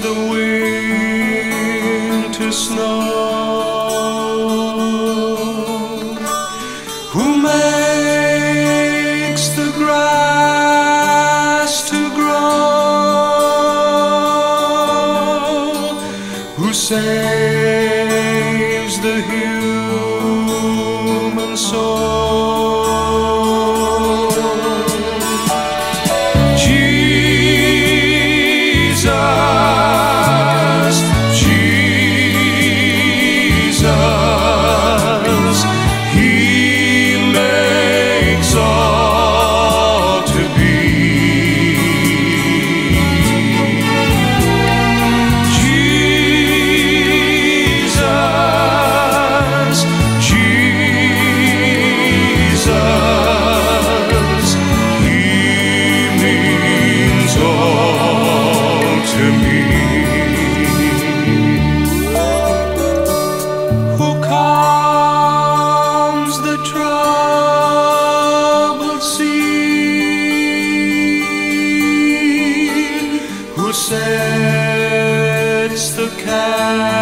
the winter snow? Who makes the grass to grow? Who saves the human soul? troubled sea who sets the cap.